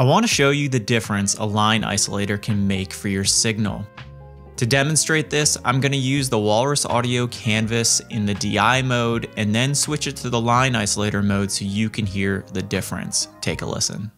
I want to show you the difference a line isolator can make for your signal. To demonstrate this, I'm going to use the Walrus Audio Canvas in the DI mode and then switch it to the line isolator mode so you can hear the difference. Take a listen.